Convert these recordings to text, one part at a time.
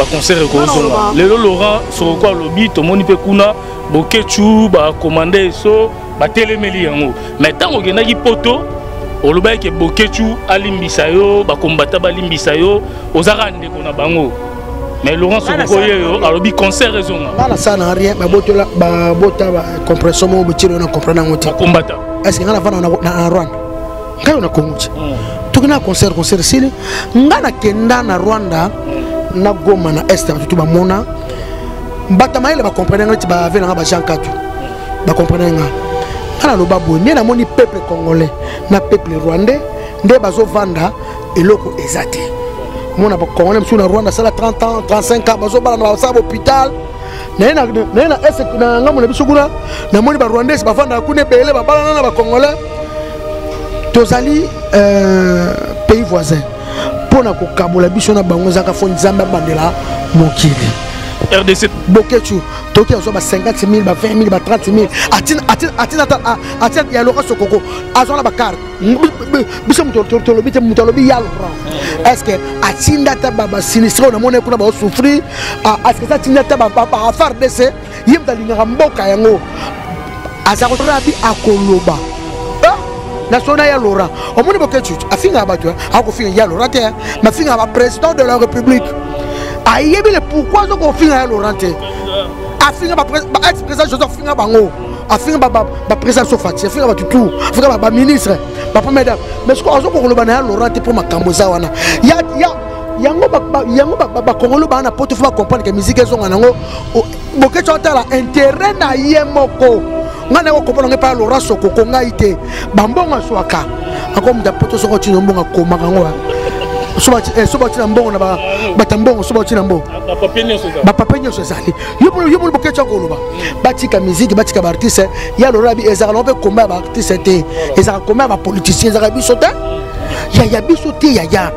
baconcert ekozonga lelo laurent sokoko alobi tomoni mpe kuna bokechu bakomanda eso batelemeli yango mai ntango okendaki poto olobaki ke bokechu alimbisa yo bakombata balimbisa yo ozaka ndeko na bango mais laurent sokoko yeyo alobi concert ezonga nga nasala na rien babotola babota compression moko botilo na comprendre yango te bakombata est ce que nga navanda na rwanda ngai na congo ti toki na concert concert esili ngai nakenda na rwanda na goma na est batutu bamona bato mayele bacomprene ngai ti bavela ngai bajean katu bacomprene ngai ngai naloba boye nde namoni peuple congolais na peuple rwandais nde bazovanda eloko eza te omona bacongolais mosusu na rwanda asala 30 ans 35 ans bazobala na basala bahopital naye na ngambo na biso kuna namoni barwandais bafandaka kuna ebele babalana na bacongolais tozali euh, pays voisin mpo na kokabola biso na bango ezalaka fo nzambe abandela mokili rdc bokechu toki azwa ba 50 000 ba 20 000 ba 30 000 atina atina atina atina ya loka sokoko azwa na ba carte biso moto tolobi te moto alobi ya laurent est ce que atinda ata ba sinistre oyo namoni kuna baosouffrir est ce que eza atinda ata ba fardc ye moto alingaka mboka yango aza korabi akoloba na sona ya laurent omoni boketshu afingaka bato akofinga ya laurent te mafingaka baprésident de la république ayebi le pourquoi azo kofinga ya laurent te afinga baex président joseph afinga bango afinga baprésident sofati afinga bato tout afinga baministre bapamedame mais soki azo kokoloba na ya laurent te mpo makambo eza wana yango yango bakongolo baa na poto fo bacomprendre ke miziki ezonga nango boketso atala interet na ye moko ngai naye kokopana ngai mpaya lora sokoko ngai te bambongo aswaka ako moto ya poto soko otina mbongo akomaka yango soba eh, otina mbongo na bata mbongo soba otina mbongo bapapie nyonso ezali yo moni boketso ya koloba batika miziki batika baartiste ya lora ezalaka nango mpe komba ya baartiste te ezalaka komba ya bapoliticien ezalaka biso te yaya biso te yaya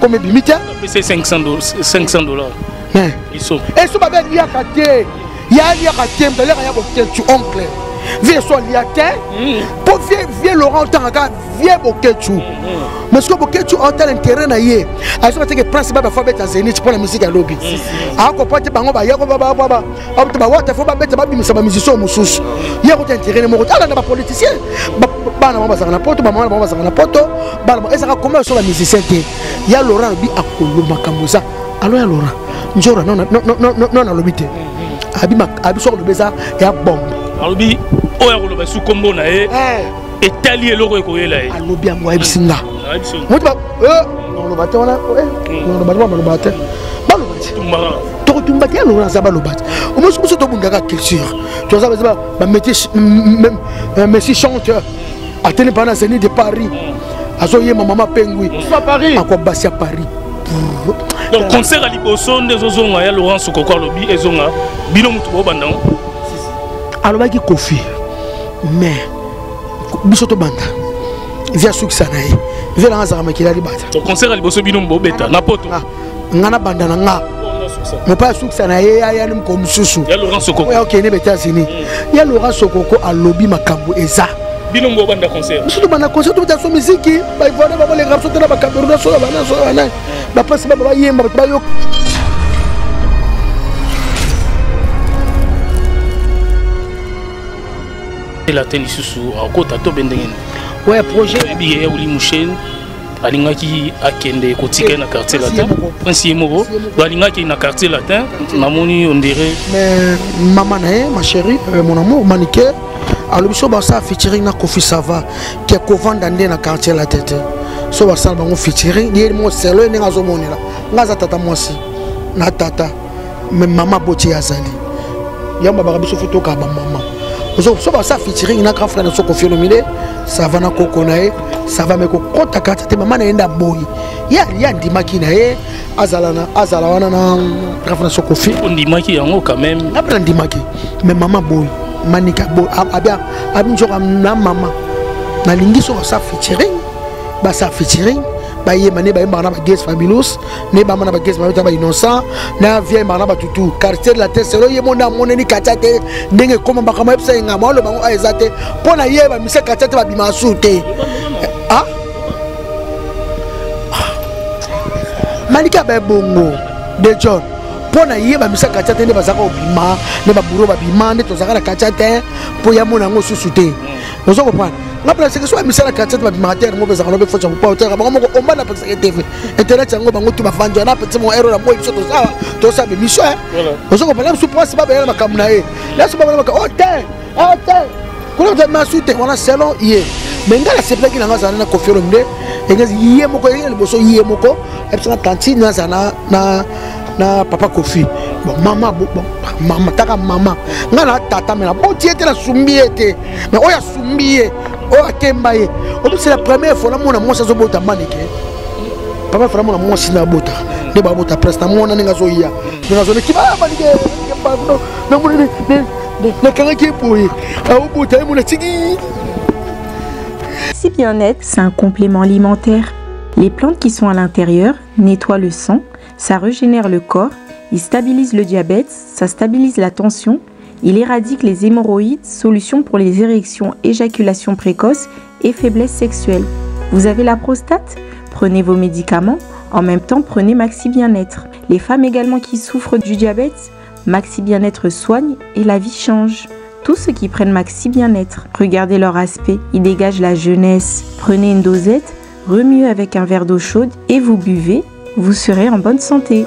comme ebimi te c'est 500 500 dollars hein iso eso ba ben yaka te ya yaka te mbeleka ya bokenchu oncle vie so lia te po vie vie Laurent tanga ka vie bokenchu mm, mm. mais ce que bokenchu a tel intérêt na ye azo ka te que principal ba fa beta zenith pour la musique ya lobby mm, ako pate bango ba yako ba ba ba babuta bawata fo babeta babimisa bamusicien mosusu ye akuta interene moko te alanda bapoliticien bana bango bazalaka na poto bamama na bango bazalaka na poto bana ezalaka koma ya so bamusicien te ya laurent alobi akolo makambo eza alo ya laurent njora non alobi te abi so alobi eza ya bombe alobi oyo akoloba esu nkombo na ye eh. etali eloko ekoyela ye alobi yango ayebisi nga motba oloba te wana oloba te wana oloba te baloba te tokotumba te yango naza baloba te omosi biso tobundaka culture toza baza bamessi chanteur ateni mpa na zeni de paris azoyema mama pengui akwa basi ya paris donc concert ya liboso nde ezozonga ya laurence koko alobi ezonga bino moto bobanda alobaki kofi mais biso tobanda vi asukisa na ye vi nanga azalaka makila libata concert ya liboso bino bobeta na poto ah, nga nabanda na nga mopai asukisa na ye ayani mokolo mosusu oya okende ba états-unis ya laurent sokoko alobi makambo eza bino mbo obanda concert biso tobanda concert tobeta so miziki baivane baboleka biso te na bakameruna soya bana soya bana bapasi baba bayemba bato bayoka elate lisusu akota to be ndenge nini ouais projet oyebi ye yauli musheni alingaki akende kotika na quartier latin prince ye moko balingaki na quartier latin namoni ondire mais mama na ye ma chérie euh, mon amour manike alobi so basala featuring na kofi sava ke kovanda nde na quartier latin te so basala bango featuring ye moko selo ye ndenge azomonela ngai aza tata mwasi na tata me mama boti azali yango babaka biso fo tokaa bamama so basa featuring na grand frère na biso kofiolomide sava na koko na ye sava me kokɔta kati te mama na ye nde aboyi ye ye andimaki na ye azala na azala wana na grand frère na biso kofi ondimaki yango quand même nga mpe nandimaki me mama boyi manika boyi abi abi nzoka na mama nalingi soki asa featuring basa featuring bayemba nde bayembaka na bages fabilos ne bama na bagese mabe taba innocent na vieille mara na bato tu quartier de la terre selo ye mona amoneni katia te ndenge ekoma makambo ayebisa ye ngai maoloba yango eza te mpo na ye bamise katia te babima su te ah? maliki abaye bongo de john mpo na ye bamisa katia te nde bazalaka kobima nde baburo babima nde tozalaka na katia te mpo ya mona yango susu te ozo comprendre nga mpe naseke soki misala quartier babimaka te yango mpezaka lobe foti ya kopa otyaka bango moko omba na pakisaka etv internet yango bango tu bafandi wana petit mo ero na moi biso tosala tosala bemission ozo comprendre biso prince babeyana makambo na ye laso babana makambo o te o te kuna kuta masu te wana selon ye mais ngai nasepelaki nanga azala na kofi olomide engezi ye moko ye liboso ye moko ayebisaka tantine azala na na papa kofi bon mama mama taka mama ngai na tata me naboti ye te nasumbi ye te mais oyo asumbi ye oyo akemba ye obisi la première fois namona mwasi azobota manike première fois namona mwasi na abota nde babota presse namona ndenge azoya ndenge azoleki manike namoni nakangaki ye boye aobota ye mona tiki Si bien-être, c'est un complément alimentaire. Les plantes qui sont à l'intérieur nettoient le sang, ça régénère le corps, il stabilise le diabète, ça stabilise la tension, il éradique les hémorroïdes, solution pour les érections, éjaculation précoce et faiblesse sexuelle. Vous avez la prostate Prenez vos médicaments, en même temps prenez Maxi Bien-être. Les femmes également qui souffrent du diabète, Maxi Bien-être soigne et la vie change. Tous ceux qui prennent Maxi Bien-être, regardez leur aspect, ils dégagent la jeunesse. Prenez une dosette, remuez avec un verre d'eau chaude et vous buvez vous serez en bonne santé.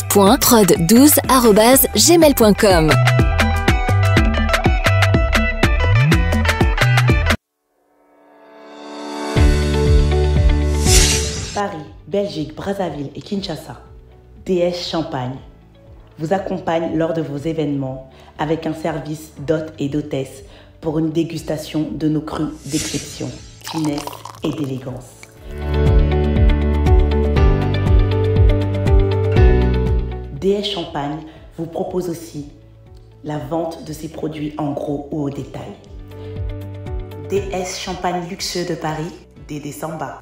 s.prod12@gmail.com. Paris. Belgique, Brazzaville et Kinshasa, DS Champagne vous accompagne lors de vos événements avec un service d'hôtes et d'hôtesse pour une dégustation de nos crus d'exception, finesse et d'élégance. DS Champagne vous propose aussi la vente de ses produits en gros ou au détail. DS Champagne luxueux de Paris, DD Samba.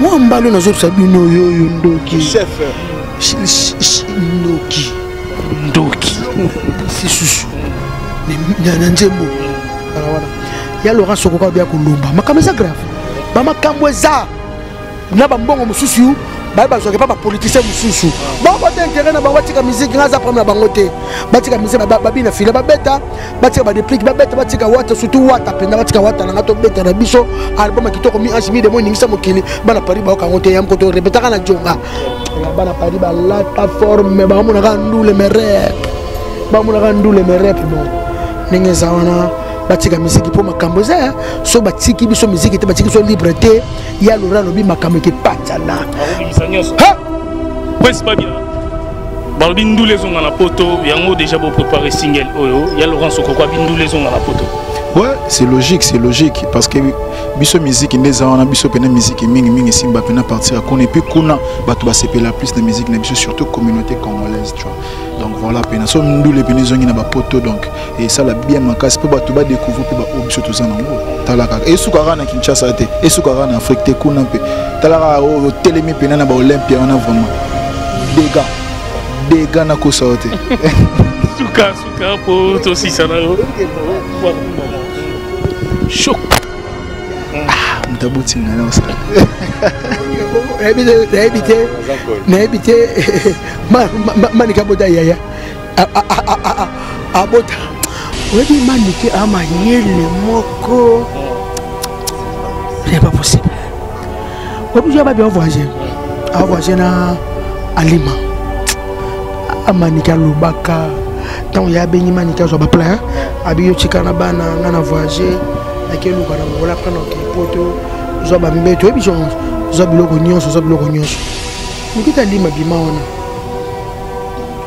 mwa mbalo nazopesa bino yoyo ndoki ndoki ndoki sisusu na nzembo wana wana ya laurence okoka obiya kolomba makambo eza grave bamakambo eza na bambongo mosusu baye bazwaka epa bapolitisien mosusu bango te intere na bango batika miziki nga aza problème na bango te batika miziki babina file babeta batika ba replique babeta batika wata surtout wata mpenza batika wata nanga tobeta na biso album ya kitoko mi ange mi demo eningisa mokili bana paris bayoka yango te ya moko torepetaka na jonga ya bana paris balata forme bamonaka ndule me rep bamonaka ndule me rep bon ndenge eza wana batika miziki mpo makambo eza eh. so batiki biso miziki te batiki biso libre te ya lora alobi makambo ekepatana prince babia balobi ndule ezonga na poto yango déjà bo préparer single oyo ya laurence okoko abi ndule ezonga na poto ouais c'est logique c'est logique parce que biso miziki nde eza wana biso mpena miziki mingi mingi esimba mpena partir ya kuna epuis kuna bato basepela plus na miziki na biso surtout communauté congolaise tu vois donc voilà mpena so ndule mpena ezongi na bapoto donc esala bien makasi mpo bato badécouvre mpe baoyo biso toza nango tala kaka esuka kaka na kinshasa te esuka kaka na afrique te kuna mpe tala kaka otelemi mpena na baolympia wana vraiment dega dega nakosa yo te suka suka mpo tosisa na yo shok ah, moto aboti ngai na osala nayebi te nayebi te manika bota yaya abota oyebi manike amayele moko c'est pas possible obija babi avoyage avoyage na alima amanike alobaka ntango ye abengi manike azwa baplein abi yo tika na bana ngai na voyage nakeluka na ngola mpe na poto zwa bambeto oyebi zwa biloko nyonso zwa biloko nyonso mokita alima bima wana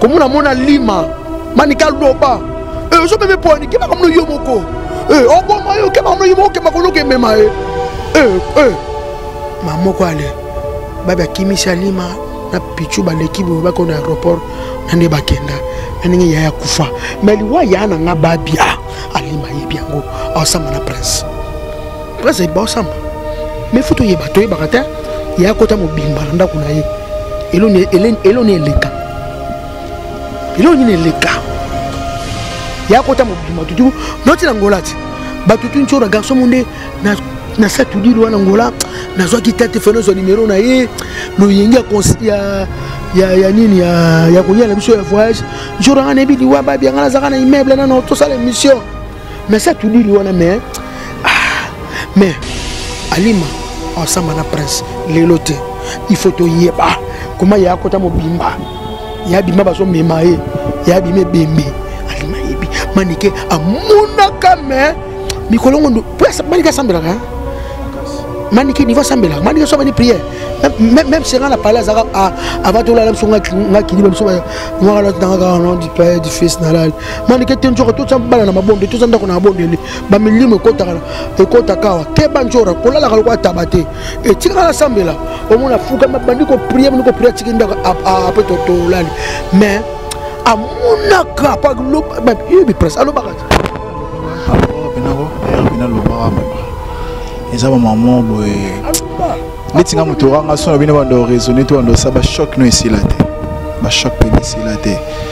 komona mona lima manika loba eh, ozomeme poni keba kamona yo moko eh, oboma yo keba kamona yo moko keba konoka emema ye eh, mamoko ale babi akimisi alima na pichu baleki boye bakona aéroport na nde bakenda na ndenge yaya kufa me liwa yaa na nga babia alima yebi yango asamba na prince Prince Eba Osamba. Mais faut toyeba toyebaka te ya kota mobimba na ndako na ye. Eloni eloni eleka. Eloni ne eleka. Ya kota mobimba tutu noti na ngola ti. Bato tu ntsora garçon monde na na satudi lwa na ngola nazwaki tete fene ozwa nimero na ye loyenge ya ya ya nini ya ya kolia na biso ya voyage jour anga nayebi liwa babi anga nazalaka na immeuble nano tosala émission mais ça tout dit liwana mais ah, mais alima asamba na prince lelo te il faut toyeba koma ya akota mobimba ya bima bazomema ye ya bima ebembe alima yebi manike amonaka me mikolo ngondo po manike asambelaka manike niveau asambelaka manike so abandi priere même senga na pale azaka avatolala biso nga kiliba biso ngaka lati nanga kaka non du père du fils nalali manike te nzoka toza bana na mabondo toza ndako na mabondeli bamilimo ekotaka ekotaka awa keba nzora kolalaka lokola taba te etikaka nasambela omona afukami abandi koprie bandi koprie atiki ndako ape tolali mais amonaka payebipres alobaka eza bamama boye neti nga moto oranga sona bino bando raisonne to bando osala bachoc no esila te bachoc pene esila te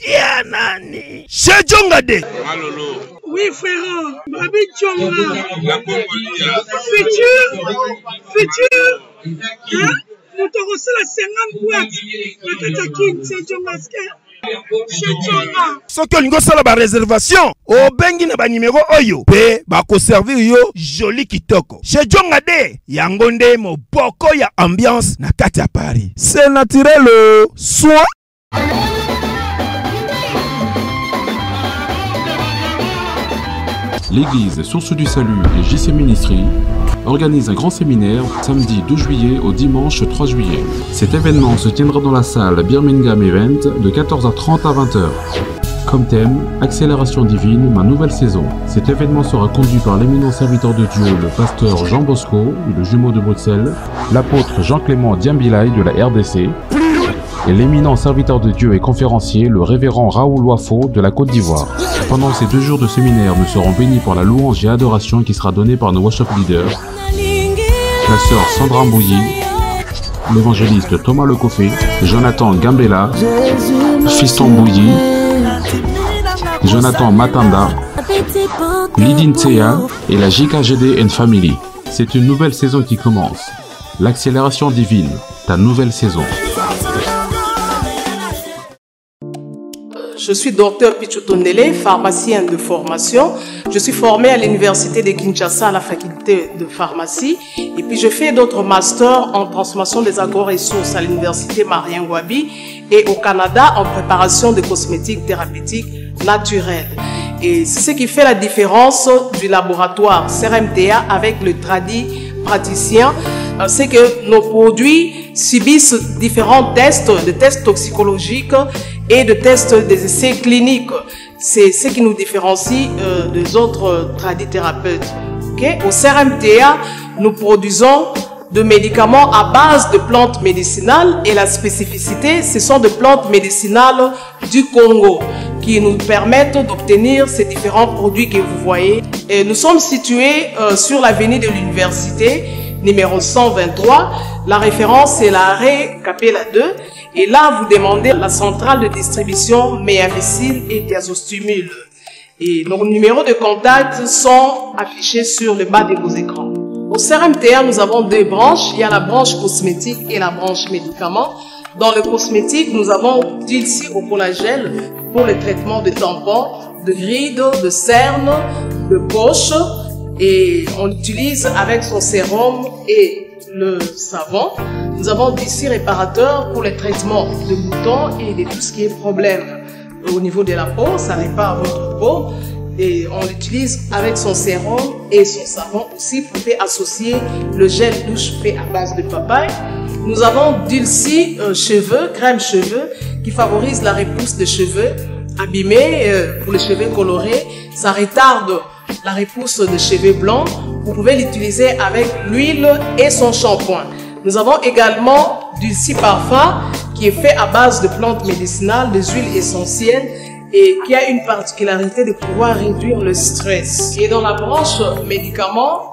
ya nani sejonga de Oui, frère, Babi Tchonga, futur, futur, hein? moto akosala 50 boite na kati ya kin sejongaske soki olingi osala bareservation obengi na banimero oyo mpe bakoservir yo joli kitoko shejonga de yango nde moboko ya ambiance na kati ya paris se naturel soin l'Église Source du Salut et JC Ministries organise un grand séminaire samedi 12 juillet au dimanche 3 juillet. Cet événement se tiendra dans la salle Birmingham Event de 14h30 à 20h. Comme thème, Accélération divine, ma nouvelle saison. Cet événement sera conduit par l'éminent serviteur de Dieu, le pasteur Jean Bosco, le jumeau de Bruxelles, l'apôtre Jean-Clément Diambilay de la RDC, et l'éminent serviteur de Dieu et conférencier, le révérend Raoul Wafo de la Côte d'Ivoire. Pendant ces deux jours de séminaire, nous serons bénis par la louange et adoration qui sera donnée par nos worship leaders, la sœur Sandra Mbouyi, l'évangéliste Thomas Lecoffé, Jonathan Gambella, Fiston Bouilly, Jonathan Matanda, Lidin Tseya et la JKGD and Family. C'est une nouvelle saison qui commence. L'accélération divine, ta nouvelle saison. Je suis docteur Pichutonele, pharmacien de formation. Je suis formé à l'université de Kinshasa à la faculté de pharmacie. Et puis je fais d'autres masters en transformation des agro-ressources à l'université Marien Wabi et au Canada en préparation de cosmétiques thérapeutiques naturelles. Et c'est ce qui fait la différence du laboratoire CRMTA avec le tradit praticien, euh, c'est que nos produits subissent différents tests, des tests toxicologiques, et de tests des essais cliniques. C'est ce qui nous différencie euh, des autres euh, tradithérapeutes. Au CRMTA, nous produisons de médicaments à base de plantes médicinales et la spécificité, ce sont des plantes médicinales du Congo qui nous permettent d'obtenir ces différents produits que vous voyez. Et nous sommes situés euh, sur l'avenue de l'université numéro 123. La référence est l'arrêt Capella 2. Et là, vous demandez la centrale de distribution méavicile et diazostimule. Et nos numéros de contact sont affichés sur le bas de vos écrans. Au CRMTR nous avons deux branches. Il y a la branche cosmétique et la branche médicaments. Dans le cosmétique, nous avons d'ici au collagène pour le traitement de tampons, de rides, de cernes, de poches, et on l'utilise avec son sérum et le savon. Nous avons d'ici réparateur pour les traitements de boutons et de tout ce qui est problème au niveau de la peau. Ça répare votre peau et on l'utilise avec son sérum et son savon aussi. pour faire associer le gel douche fait à base de papaye. Nous avons Dulci euh, cheveux, crème cheveux qui favorise la repousse des cheveux abîmés euh, pour les cheveux colorés. Ça retarde la repousse de cheveux blancs, vous pouvez l'utiliser avec l'huile et son shampoing. Nous avons également du si parfum qui est fait à base de plantes médicinales, des huiles essentielles et qui a une particularité de pouvoir réduire le stress. Et dans la branche médicaments,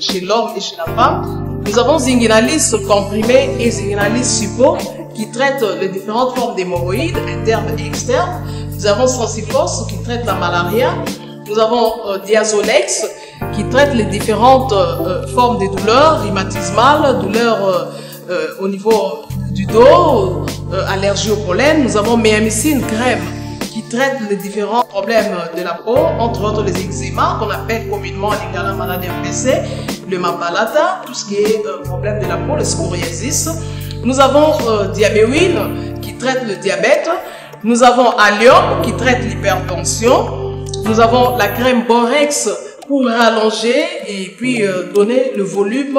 chez l'homme et chez la femme. Nous avons Zinginalis comprimé et Zinginalis suppo qui traitent les différentes formes d'hémorroïdes internes et externes. Nous avons Sensiforce qui traite la malaria. Nous avons euh, Diazolex qui traite les différentes euh, euh, formes de douleurs rhumatismales, douleurs au niveau du dos, allergie au pollen. Nous avons Méamicine crème qui traite les différents problèmes de la peau, entre autres les eczémas qu'on appelle communément en la maladie MPC, le mapalata, tout ce qui est problème de la peau, le scoriasis. Nous avons DIABEWIN qui traite le diabète. Nous avons Allium qui traite l'hypertension. Nous avons la crème Borex pour rallonger et puis euh, donner le volume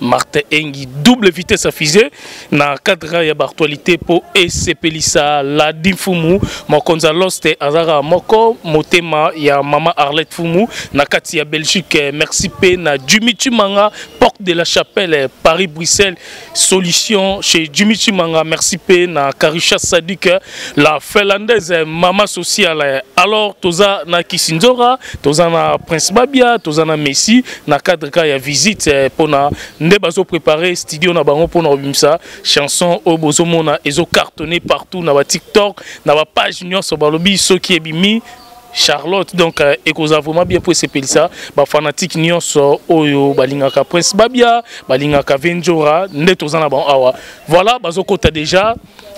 Martin Engi, double vitesse à fusée, na cadre ya actualité pour Esepelisa, la Dimfumu, Mokonza Lost, Azara Moko, Motema, ya Mama Arlette Fumu, na Katia Belgique, merci P, na Jimmy Chimanga, Porte de la Chapelle, Paris-Bruxelles, Solution chez Jimmy Chimanga, merci P, na Karisha Sadik, la Finlandaise, Mama Sociale, alors Toza na Kisindora, Toza na Prince Babia, Toza na Messi, na cadre ka ya visite eh, pona nde bazo préparer studio na bango pona obimisa chanson oyo bozomona ezo cartonner partout na ba TikTok na ba page nyonso balobi soki ebimi Charlotte donc euh, ekoza vraiment bien pour sepelisa ba fanatique nyonso oyo balingaka Prince Babia balingaka Venjora nde tozana ba awa voilà bazokota déjà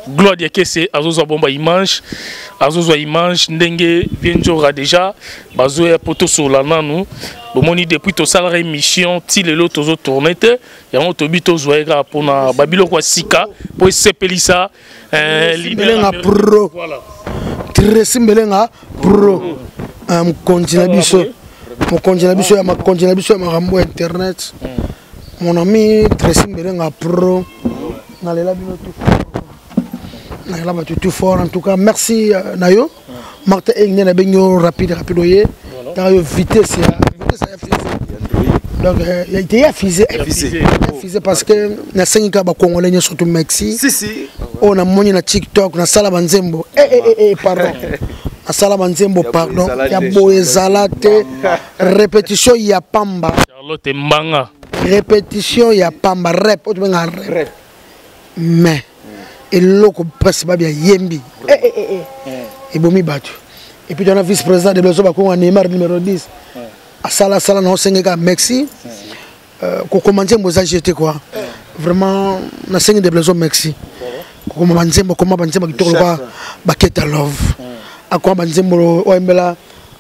gloire de kese azozwa bomba image azozwa image ndenge vie njora déjà bazoya mpo tosola nanu bomoni depuis tosalaka émission ti lelo tozotourne te yango tobi tozwa ye kaka mpona babiloko ya sika mpo esepelisa eh, lidelenga pro tresi mbelenga pro eh, mokonzi na biso mokonzi na biso ya makonzi na biso ya makambo ya internet mm. Mon ami Tracy Mbelenga Pro, nalela bino tout fort. Nalela batu tout fort en tout cas. Merci euh, na yo. Martin Engne na benyo rapide rapide oye. Tara yo vitesse ya vitesse ya fusée. Donc euh, il était ya fusée. Ya fusée. Ya fusée parce que na sengi ka ba congolais nyo surtout Mexique. Si si. Oh na moni na TikTok na sala banzembo. Eh eh eh, eh pardon. asala banzembo pardon ya boye ezala te répétition ya pamba Charlotte Mbanga. Répétition ya pamba rep, otu benga rep. rep. Mais eloko presse ba bia yembi. Eh eh eh. eh. eh. Ebomi batu. Et puis dans vice président de Bezo Bakongo Neymar numéro 10. Eh. Asala sala na osengeka Mexi. Euh, ko commenter mboza jeté quoi. Vraiment na sengi de Bezo Mexi. Ko koma banzembo koma banzembo kitoko ba baketa love. Akwa banzembo oyembela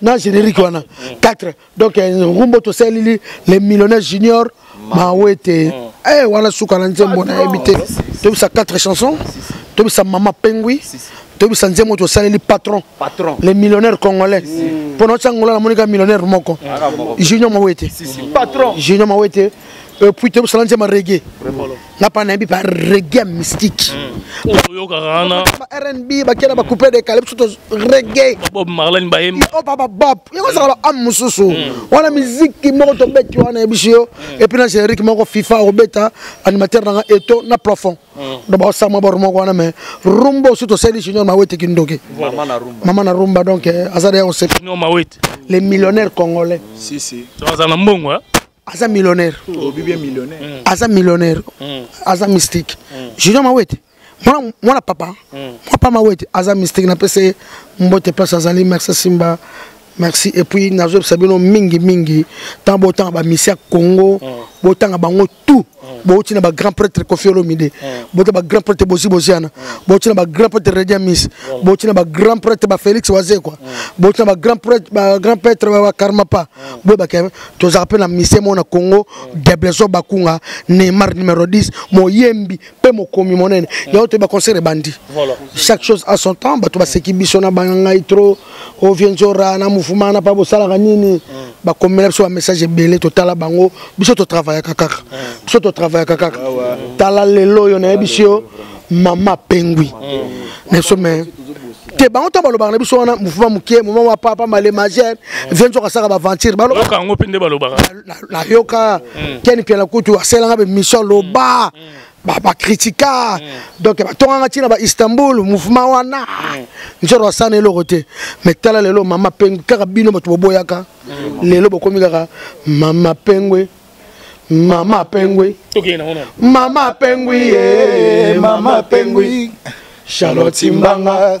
na générique wana 4 donc eh, ngumbo tosaleli le millionnaire junior mawete mm. eh, wana suka na nzembo nayebi te tobisa 4 chanson tobisa mama pengui tobisa nzembo tosaleli patron le millionnaire congolais mpo na otya ngola namonika millionnaire moko junior mawete junior mawete Euh, puis te bosala nzema reggae napa nayebi pa reggae ya mystique rnb bakenda bacoupe decale biso reggaeopapa bob yango ezala baame mosusu hmm. wana miziki moko tobeti wana yebiso yo hmm. epuis na générique moko fifa akobeta animateur nanga eto na plafond hmm. do baosama bor moko wana mais rumba osi tosali junior mawete kindoki mama na rumba donc eh, aza deya kosepile millionnaire congolais aza na mbongo aza millionnaire obi bien millionnaire mm. aza millionnaire mm. aza mystique mm. junior mawete mwana mwana papa mwana pa mawete aza mystique na pesa ye mbote place azali merci simba merci et puis nazoyebisa bino mingi mingi ntango botanga bamisi ya congo botanga bango tout bouti na bagrand prêtre kofi olomide bouti na bagrand prêtre bozi boziana bouti na bagrand prêtre redia mis bouti na bagrand prêtre bafélix wazekwa bouti na bagrand prêtre bakarmapa boye bake tozalaka mpe na misie moko na congo debleso bakunga neymar numéro 10 moyembi mpe mokomi monene yango toyeba concert ebandi chaque chose à son temps bato baseki biso na bangai trop ovie nzora na mouvement na pa bosalaka nini mm. bakomela biso bamessage ebele totala bango biso totravayaka kaka mm. biso totravayaka kaka ah tala lelo oyo nayebisi yo mama pengui mm. na biso me te bango ntango balobaka na biso wana mouvement moke moma wa papa male magere vie nzoka asaka baventure balobaka yango mpe nde balobaka nayoka keni piala kutu aselanga bemission loba ba ba critika mm. donc batonganga ntina ba istanbul mouvement wana mm. nzoro asana eloko te mais tala lelo mama pengwe kaka bino bato boboyaka mm. lelo bokomi kaka mama pengwe mama pengwe mama pengwi ye mama pengwi charlotte mbanga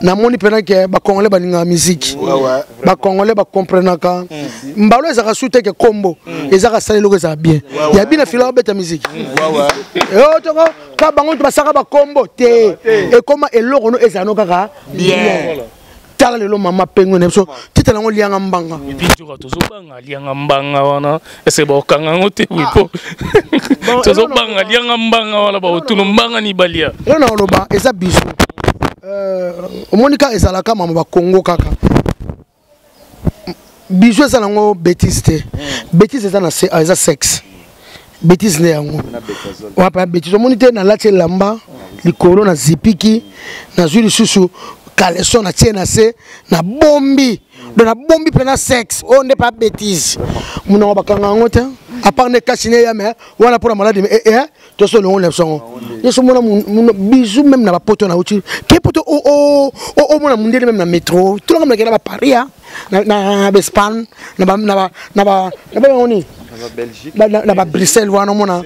namoni mpena ke bacongolais balingaka miziki bacongolais bacomprenaka mbalo ezalaka su te ke kombo ezaka sala eloko ezala bien ya bina fila babeta miziki toko ka bango nto basaka bakombo te ekoma eloko no ezala no kaka bien tala lelo mama pengwe na biso titala yango lianga mbanga tozobanga lianga mbanga wana ese bakokanga yango te boye mpo ah. tozobanga lianga mbanga wana baotulu mbanga nibalia oyo na oloba eza biso euh, omoni kaka ezalaka mama bakongo kaka biso eza nango bétise te hmm. bétise eza na ah, eza sexe bétise nde yango wapa bétise omoni te nalati elamba likolo nazipiki nazwi lisusu kaleson natie na se nabombi do nabombi mpena sexe oyo oh, nde mpa bétise monango bakanga yango te apart nde kasi ne ya me wana mpo na maladi eh, eh, toso olongo na biso yango nyonso omona bizu meme na bapoto nauti ke poto omona mondele meme na métro tolonga molekela baparia na baespagne na bayango nini na babruxelles wana omona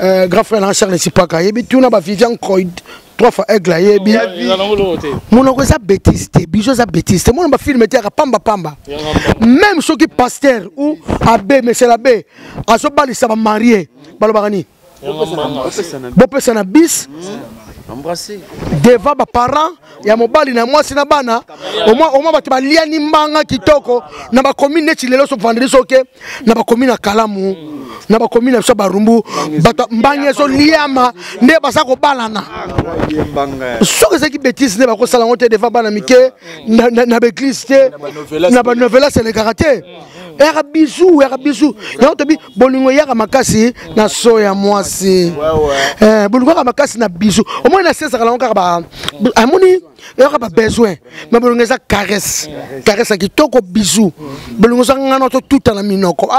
euh, grand frère na charles sipaka ayebi tuna bavivian croid trois fois aigle ayebi monoko eza bétise te biso eza bétise te mona bafilme eteyaka pamba pamba même soki pasteur ou abe mesel abe azobalisa bamarie balobaka nini bopesa na bis devant baparent ya mobali na mwasi na bana omwa bato baliani mbanga kitoko na bakomi neti lelo so vendredi soke na bakomi na kalamu na bakomi na biso barumbu bato mbangi ezoliama nde baza kobalana soki ezalaki betise nde bakosala yango te devant bana mike na baeglise te na banovelas elekaka te eyaka bizu eyaka bizu yango tobi bolingo eyaka makasi na so ya mwasi eh, bolingo eyaka makasi na bizu omoni nasesaka nango kaka amoni eyaka babesoin me bolongo eza caresse caresse ya kitoko bizu bolongo eza ngana totuta na minoko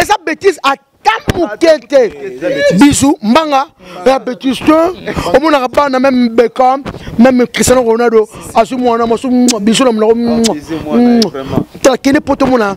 eza bétise ata moke te bizu mbanga ya bétise te omonaka bana meme beckham meme cristiano ronaldo azwi mwana mwasi bizu na monoko tala kende mpo tomona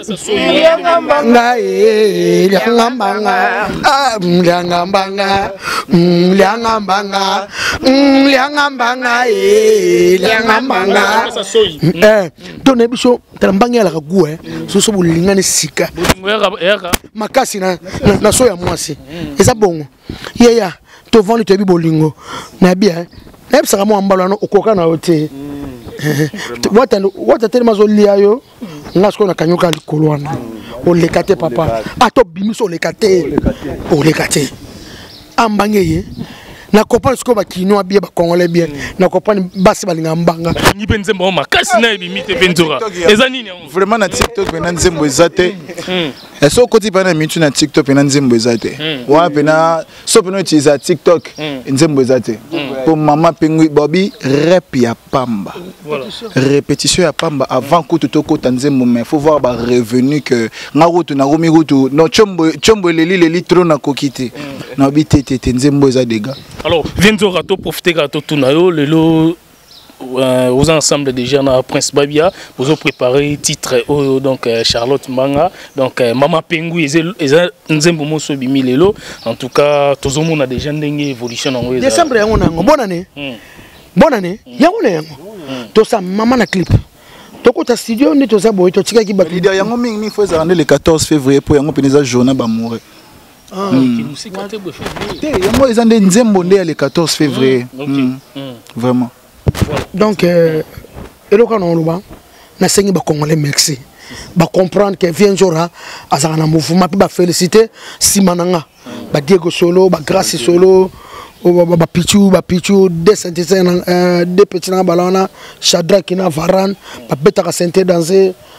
ngai liangambanga liangambanga liangambanga liangambanga liangambanga to na biso tala mbangi alaka gu e soso bolingani sika makasi na so ya mwasi eza bongo yeya tovandi toyebi bolingo na bia nayebisaka mwa mbalo wana okoka na yo te wata telema azolia yo nga sikoyo nakanyoka likolo wana oleka te papa ata obimisi oleka te oleka te ambange ye na comprendre sikoyo bakinois bien bacongolais bien na comprendre basi balingaka mbanga ngi mpe nzembo yango makasi na ebimi te mpe nzoka eza nini yango vraiment na tiktok mpena nzembo eza te esi okoti mpena na mintu na tiktok mpena nzembo eza te wana mpena sope no utiliza tiktok mm. nzembo eza te mpo mm. mama pengui bobi rep ya pamba voilà. répétition ya pamba avant mm. kutu tokota nzembo mais faut voir ba revenu que nga kutu nakomi kutu no combo combo eleli leli tro nakoki te mm. nayobi te te te nzembo eza dega alors vienzoka toprofite kaka totuna yo lelo euh, aux ensembles déjà na Prince Babia vous préparé titre oyo donc euh, Charlotte Manga donc euh, Mama Pengui eza nzembo moso bimi lelo en tout cas tozo mona déjà ndenge évolution na ngoyo décembre yango na ngo bonne année hmm. bonne année hmm. yango na yango hmm. to sa mama na clip tokota studio nde toza boye totikaki bato yango mingi mingi fo ezala nde le 14 février mpo yango mpene eza journa bamoureux Ah. Hmm. te yango eza nde nzembo nde ya le 14 février hmm. Hmm. vraiment donc euh, eloko na oloba nasengi bacongolais merci bacomprendre que vie njora azalaka na mouvement mpe bafélicité nsima na nga badiego solo bagrace solo bapichu bapichu de synthétiseur de petit nanga bala wana chadraki na varane babetaka synthé danse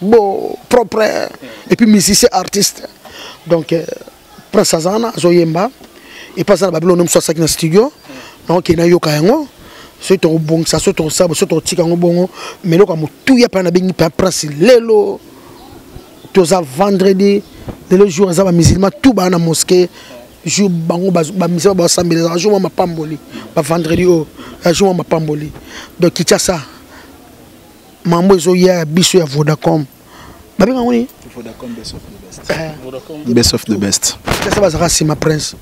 bo propre et puis musicien artiste donc euh, prince azana azoyemba et pas na babilo nomso asaki na studio donc na yoka yango soki tokobongisa soki tokosala soki tokotika yango bongo mais eloko ya motuya mpe nabengi mpe prince lelo toza vendredi lelo jour aza bamusulman tout baa na mosquet jour bango bamisulman basambeli ezaka jour mwa mapamboli bavendredi oyo ya jour mwa mapamboli donc kityasa mambo ezoya ya biso ya vodacom babenga yango nini best of the best kasa bazalaka nsima prince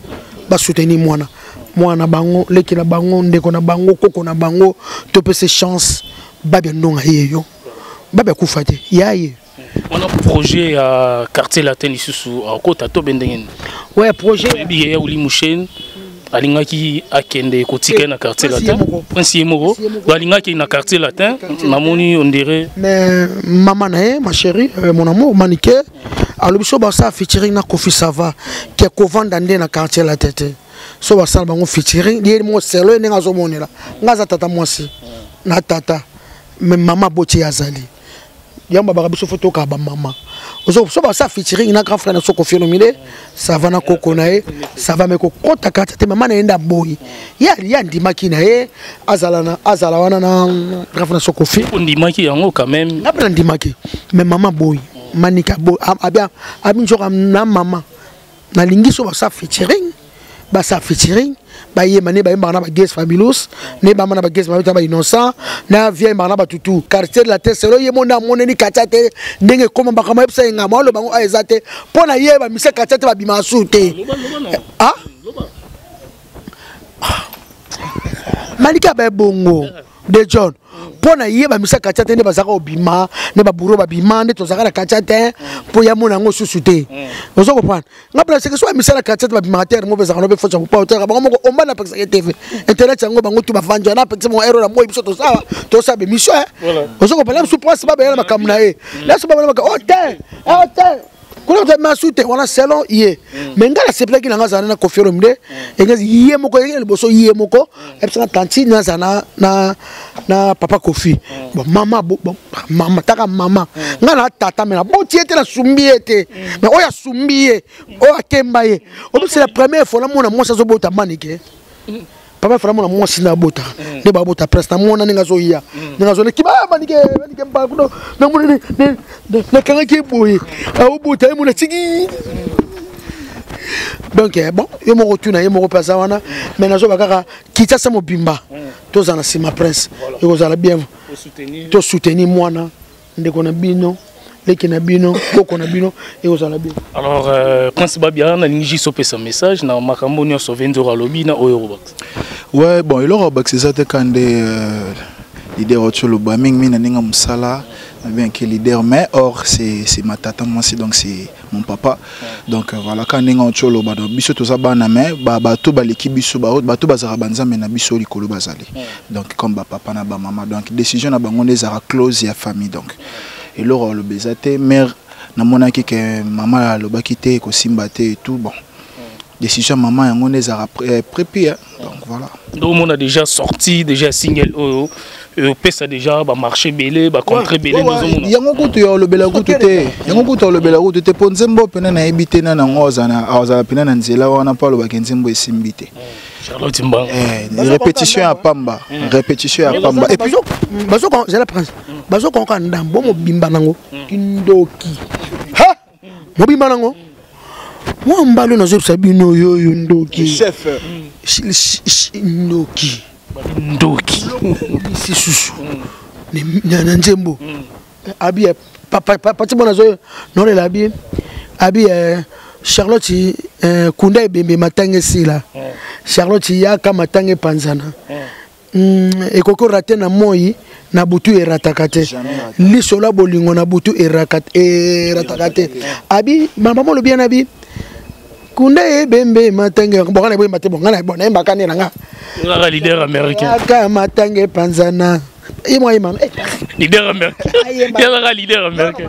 basoutenir mwana mwana na bango leki na bango ndeko na bango koko na bango topese chance babia ndonga ye yo babia kufa te ya ye wana projet ya quartier latin lisusu akota to bende ngene ouais projet oyebi ye ya uli musheni alingaki akende kotika ye na quartier latin prince ye moko alingaki na quartier latin namoni ondire mais mama na ye ma chérie euh, mon amour manike alobi so basala featuring na kofi sava ke kovanda nde na quartier latin te so basala bango featuring ye moko selo ye ndenge azomonela ngai aza tata mwasi na tata mais mama boti azali yango babaka biso fo tokaa bamama so basa featuring na grand frère na so kofi olomide sava na koko na ye sava me kokɔta kati te mama na ye nde aboyi ye ye andimaki na ye azala wana na grand frère na so kofi ondimaki yango quand même nga mpe nandimaki mais mama aboyi manika aboyi abia abinjoka na mama nalingi so basala featuring basala featuring bayemba ne bayembaka na bagese fabilos ne bamba na bagese babeta bainnocent na vie ayembaka na batutu quartier de la terre selo ye monde amoneni katia te ndenge ekoma makambo ayebisa ye ngama aloba yango eza te mpo na ye bamisa katia te babimaka su te maliki abaye bongo de john mpo na ye bamisa katia te nde bazalaka obima nde baburo babima nde tozalaka na katia te mpo ya mona yango susu te mm. oza kopana nga mpona seke so bamisa na katia te babimaka te yango bezalaka nobe fosa kopa otelaka bango moko omba napekisaka ye tv internet yango bango tu bavandi wana apekisa bango ero na moi biso tosala tosala bemission eh. oza kopana biso mpo basi babela na makambo na ye mm. naso babela makambo o oh, te o oh, te kuna ta masu te wana selon ye mm. mais ngai nasepelaki na ngai azala na kofi olomide mm. engazi ye moko ezalaki na liboso ye moko mm. ayebisaka tanti nazala na na papa kofi bon mama mama taka mama ngai na tata me naboti ye te nasumbi ye te me oyo asumbi ye oyo akemba ye obisela première fois namona mwasi azobota manike papa fana mona mwasi nde abota mm. nde babota presse namona ndenge azoya mm. ndenge azoleki babanike ah, banike mbakuno namoni nakangaki ye boye aobota ye mona tiki donc eh, bon ye moko tuna ye moko mpe aza wana mais nazoba kaka kitasa mobimba mm. tozala na nsima prince ekozala bien tosoutenir mwana ndeko na bino leki na bino koko na bino ekozala bien alors euh, prince babia nalingi juste opesa message na makambo nyonso venzoro alobi na oyo obakisa ouais bon eloko abakisa eza te ka nde euh, leader oyo toloba mingimingi na ndenge ya mosala na bien ke leader mais or c'est matata mwasi donc c'est mon papa donc euh, voilà ka ndenge oyo oloba donc biso toza bana mais bato baleki biso bato bazalaka banzambe na biso likolo bazali donc comme bapapa na bamama donc décision na bango nde ezalaka close ya famille donc eloko aloba eza te mare namonaki ke mama alobaki te ekosimba te et tout bon décision ya mama yango nde ezalaka prepia donc voilà donc on a déjà sorti déjà single oyo euh, ça déjà ba marché belé ba contre belé nous on yango kutu ya lobela kutu te yango kutu ya lobela kutu te po nzembo pena na ebite na nango azana azala pena na nzela wana palo ba kenzembo esimbi te Charlotte Mbang. Eh, répétition à Pamba, mm. répétition à Pamba. Et puis bazo quand j'ai la presse. Bazo quand quand ndam bon mobimba nango. Mm. Kindoki. mobimba nango mwa mbalo nazoyebisa bino yoyo ndoki ndoki ndoki lisusu na nzembo abi pati mpo nazo nolela abi abi charlotte eh, kunda ebembe matanga esila eh. charlotte yaka matanga epanzana eh. Mm, ekoki orate na moi na butu erataka te liso la bolingo na butu erataka te abi mama molobi yana bi kunda ebembe matenge boka naboyemba te bonga bona yembaka nde nanga ngaka leader américain aka matange panzana ye mwa yemama eh. leader américain yalaka leader américain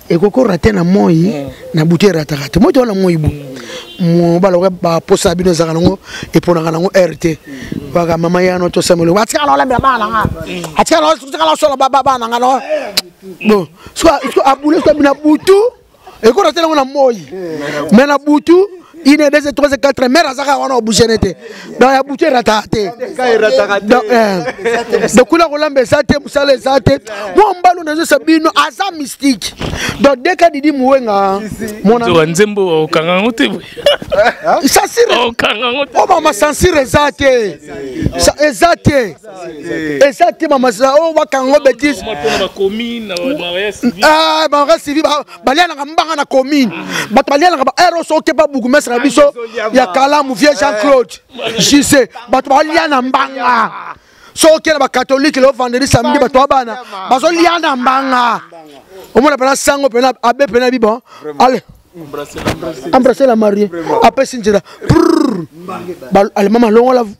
ekoko rate na moi eh. na butu erataka te moi towana moi bu mobala oka baposa ya bino ezalaka nango eponaka nango r te baka mama yano tosemolo atika na olembela bana nanga atika na otika na osolo baba nanga no bon soki abule soki abina butu ekoko rate nango na moi eh. mais na butu Il est 2 3 4 mère azaka wana obouge nete. Donc ya bouche rata te. Donc eh. Donc kula kolamba ezate musala ezate. Moi mbalu nazo sabino aza mystique. Donc dès que Didi Mouenga mon ami. Nzo nzembo okanga ngote. Ça sire. Okanga ngote. Oh maman sansire ezate. Ça ezate. Ezate maman ça oh wakango bêtise. Moi pona ba commune na mariage civil. Ah mariage civil balianaka mbanga na commune bato balianaka baero soke mpa bourgmestre na biso ya kalamu vieux jean eh. claude jise bato baliana mbanga soki na bakatolike leo vendredi samedi bato ya bana bazolia na mbanga omona mpena sango mpena abe mpena bibo ale embrase la marie apesi nzela alema malongola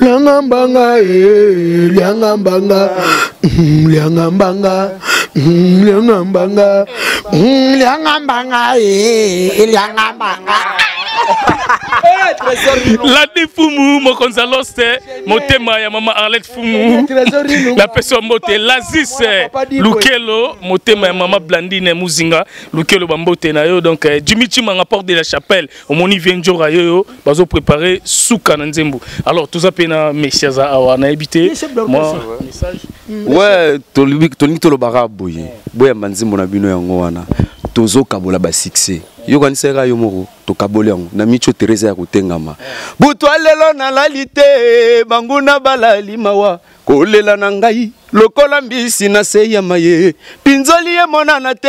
lianga mbanga eh, lianga mbanga mm, lianga mbanga mm, lianga mbanga mm, lianga mbanga eh, lianga mbanga ladi fumu mokonzi ya loste motema ya mama arlette fumu napesi yo mbote lazis eh, lukelo motema ya mama blandine muzinga lukelo bambote na yo donc eh, jimi chimanga porte de la chapelle omoni vie njora yoyo bazo préparer suka na nzembo alors toza pe na messi aza awa nayebi te ouais tolingi tolobaka boye boyamba nzembo na bino yango wana tozokabola basuccès yokanisa yaka yo moko tokaboli yango na micho teresa ya kotengama butu alelo nalali te banguna balali mawa kolela na ngai lokola mbisi na se ya maye pinzoli emonana te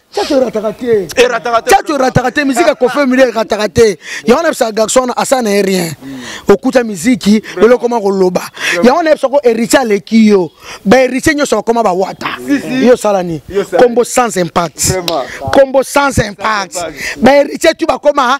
Chacho erataka te. Erataka te. Chacho erataka te miziki ya Koffi Olomide erataka te. Yango nayebisa garçon wana asala na ye rien. Okuta miziki lelo okoma koloba. Yango nayebisa ko héritier aleki yo. Ba héritier nyonso bakoma ba wata. Yo osala nini? Kombo sans impact. Kombo sans impact. Ba héritier tu bakoma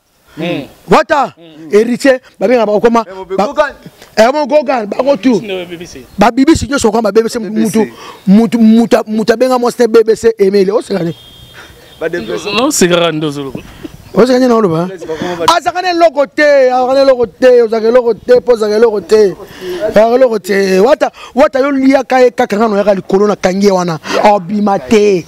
Hmm. wata hmm. héritier babenga bakokoma gogan bango tu babibisi nyonso okoma bbc mutu abenga mwasi te bbc emele osekani osekani na oloba azaka na eloko te azaka na eloko te ozaka eloko te mpo ozaka eloko te ozaka eloko te wata wata yo liaka ye kaka nga noyaka likolo na kangi ye wana obima te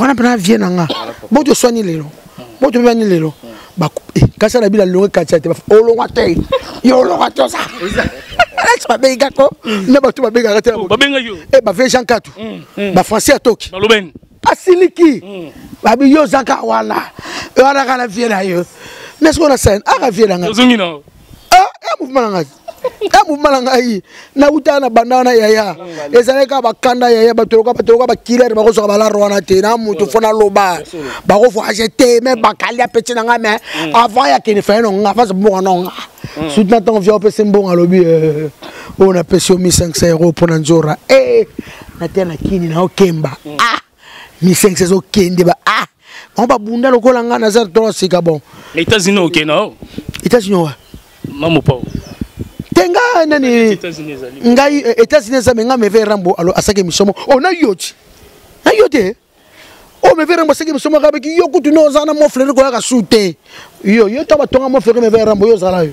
wana mpena vie na nga boto oswani lelo boto obebani lelo eh, kasi na bila longo ekatisa te olongwa te yo olongwa te oza esi babengaka ko na bato babengaka te eh, bavie jean katu mm, mm. bafrançais ya toki asiliki mm. babi yo ozaka wana wana kala vie na yo mais soki ona sani aka vie na nga ah, eh, mouvement na ngai eh, mouvement na ngai nautaka na bandaka na yaya ezalaki kaka bakanda yaya batoloka batoloka bakilere bakozwaka balare wana te na moto fo naloba bakovoyage te me bakali apeti na ngai me mm. avant ya kende faye nonga avance bonga nonga mm. suti na ntango via opesi mbongo alobi eh, oyo napesi yo 1500 euro mpo na nzora e eh, natia na kini na okemba mm. ah misengisi ezokende ba ah bango babunda lokola ngai naza tolo sika bon mais états-unis okenda o états-unis owa mamo pao te nga nani ngai eh, états-unis eza me nga meve rambo alo asaki émission mo o oh, nayo ti nayo te o oh, meve rambo asaki émission mo akabaki yo kutu nde oza na moflere koyaka su te yo yo ntango batonga moflere meve rambo yo ozala yo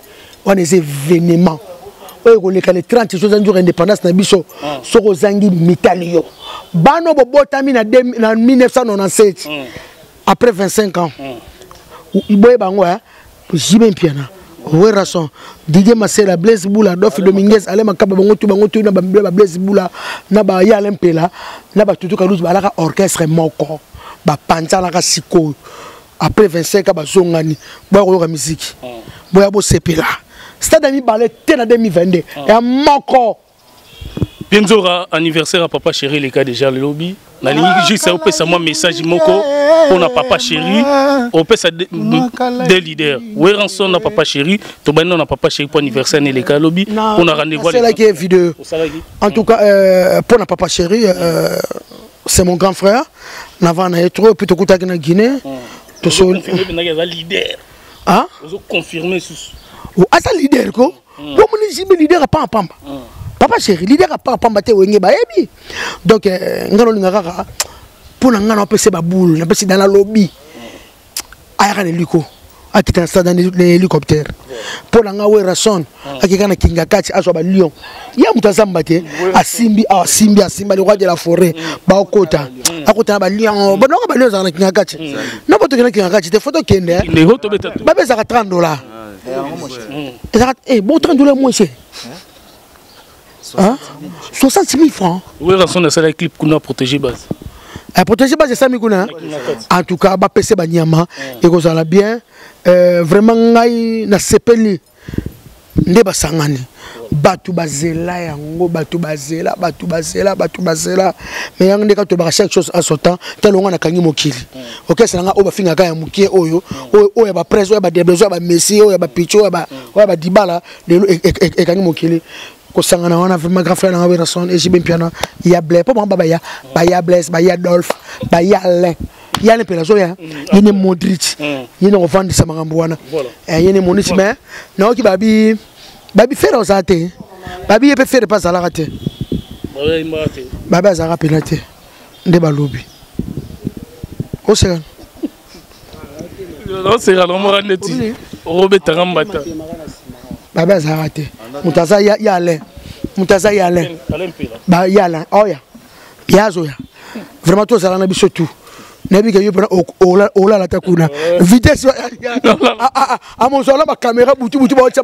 wana eza evenement oyo ekoleka le 30 soki ozangi indépendance na biso ah. soki ozangi mitali yo bano bobotami na 1997 mm. après 25 ans mm. boyeba yango eh? jibe mpiana werrason didie masela blaise bula dofi dominguez ale makaba bango tu bango tu na bablaise bula na baye ale mpela na batutu kaluzi balaka orchestre moko bapanzanaka sikoyo après 25 ans bazongani boya koyoka miziki mm. boya bosepela stade ya mibale te na 2022 mm. ya moko pienzora anniversaire ya papa chéri eleka déjà lobi nalingi juste opesa mwa message moko mpo na papa chéri opesa de, de leader weranson na papa chéri tobandi na na papa chéri mpo anniversaire na eleka lobi mpo na rendez-vous asalaki video en tout cas euh, mpo na papa chéri euh, c'est mon grand frère navanda na ye trop epuis tokutaki na guinée aza leader ko bomoni jibe leader apa apamba papa chéri leader apa apamba te wenge bayebi donc eh, ngai nolinga kaka mpo na ngai napesa baboule napesi dans la lobi ayaka na eliko akita na stade na hélicoptère mpo na ngai werason ah. akeka na kinga kati azwa balion ya moto azamba te asimbi ah, asimbi asimbi alikoka de la forêt mm. bakota mm. akota na balion mm. banaka balion ezalaka na kinga kati na botoke na kinga kati te fo tokende eh. babe ezalaka 30 dollars ah, eh, ezalaka eh, bo 30 dollars mwese Hein? 60 000 francs. Werrason asalaki clip kuna protéger base. Eh, protéger base esami kuna. En tout cas bapese banyama ekozala bien. Euh, vraiment ngai nasepeli nde basangani bato bazela yango bato bazela bato bazela bato bazela me yango nde katobaka chaque chose en son temps talonga nakangi mokili mm. okese nanga oyo bafingaka ya mokie oyo mm. oyo ya baprese oyo ya badebleso ya bamessi oyo ya bapici oyo ya badibala mm. lelo ekangi mokili kosangana wana vraiment grand frère nanga werrason ejb mpiana ya ble mpo bango babaya baya blaise baya dolphe baya alain ye ale mpela azoya ye ne modric ye ne kovandisa makambo wana ye ne monisi mais nayoki babi babi fere oza te babi ye mpe fere mpe azalaka te babi azalaka mpela te nde balobi osekana oseka lomora ndeti okobetanga mbata babe azalaka te moto aza ya alain moto aza ya alain ya alain oya ye azoya vraiment tozala na biso tout nayebi ke yo mpena olala ata kuna vitesse amozola bacaméra butubutu baotya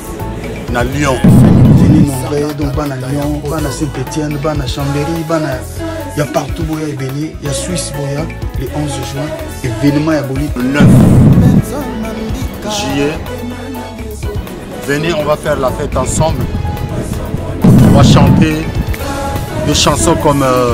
na lyon ninobe donc bana lyon bana saint étienne bana chambéry bana ya partout boya ebele ya suisse boya le 11 juin événement ya boli 9 juillet venez on va faire la fête ensemble on va chanter des chansons comme euh,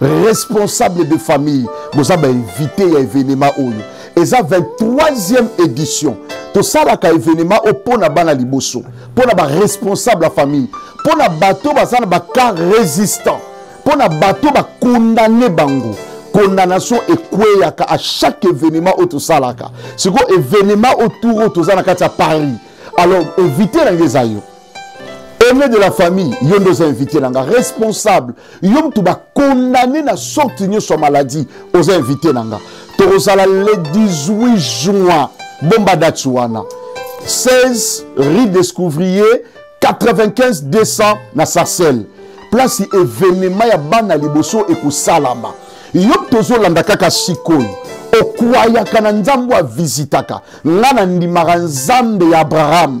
responsable de famille boza bainvite ya evenema oyo eza 23e édition tosalaka evenema oyo mpo na bana liboso mpo na baresponsable ya famille mpo na bato baza na bacas résistant mpo na bato bakondane bango condamnation ekweyaka à chaque événement oyo tosalaka sikoyo événement oyo tour oyo toza na kati ya paris alors évite na nge eza yo aîné de la famille yo nde oza invité na nga responsable yo motu bacondamne na sorte nyonso ya maladie oza invité na nga tokozala le 18 juin bomba dati wana 16 rue des couvriers 95 200 na sarcelle place evenema ya bana liboso ekosalama yo tozolanda kaka sikoyo okwayaka na nzambe avisitaka nga na ndimaka nzambe ya abraham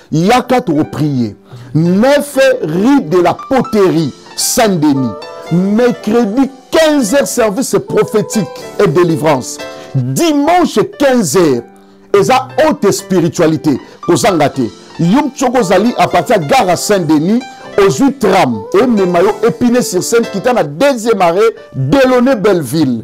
yaka tokoprie 9 rue de la poterie saint denis mercredi 15 heures service prophétique et délivrance dimanche 15 heures eza haute spiritualité kozanga te yo mtoko ozali à partir ya gare ya saint denis ozwi tram emema yo epine sur scène kita na deuxième arrêt delone belleville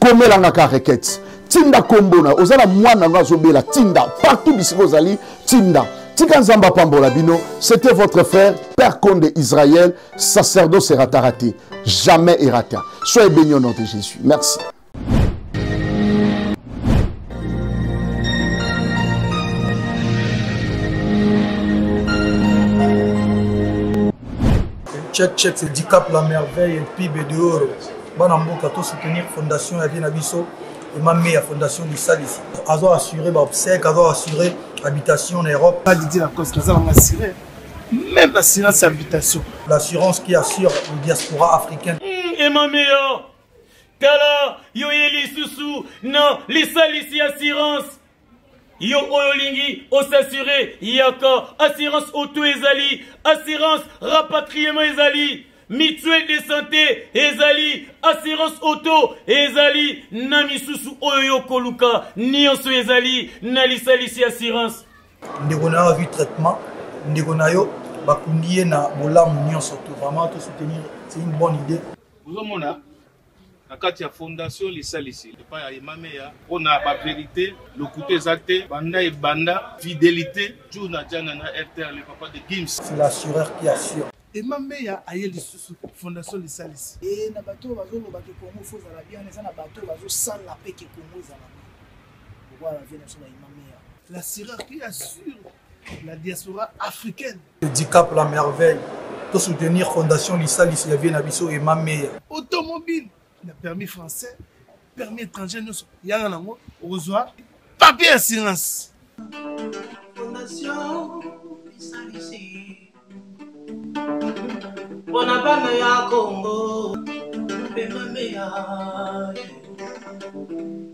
komela nga ka requete tinda kombo na oza na mwana yango azobela tinda partout bisika ozali tinda tika nzambe apambola bino c'était votre frère père conde israël sacerdoce erata rate jamais erata soyez béni au nom de jésus merci check check c'est dicap la merveille et pibe de oro bana mboka to soutenir fondation ya vie na biso emame ya fondation lisalisi azo assurer ba obsèque azo assurer habitation na europe pas didi la cause kaza banga assurer même l'assurance habitation l'assurance qui assure le diaspora africain mm, emame yo tala yo ye lisusu na lisalisi assurance yo oyo olingi osasure yaka assurance auto ezali assurance rapatriement ezali mutuelle de santé ezali assurance auto ezali na misusu oyo yo koluka nyonso ezali na lisalisi assurance ndeko na yo azwi traitement ndeko na yo bakundi ye na bolamu nyonso to vraiment to soutenir c'est une bonne idée ozomona na kati ya fondation lisalisi epai ya emameya mpo na baverite lokuta eza te banda ebanda fidelité jour na jana na rtr le papa de gims l'assureur qui assure ema meya aye lisusu fondation lisalisi e na bato oyo bazoloba ke kongo fo ezala bien eza na bato oyo bazosala mpe ke kongo ezala bien okoala vie na biso na ema meya l'assureur qui assure la diaspora africaine Dicap la merveille to soutenir fondation lisalisi ya vie na biso ema meya automobile na permis français permis étranger nyonso yanga nango okozwa papier assurance mpona bana ya kongo pema meya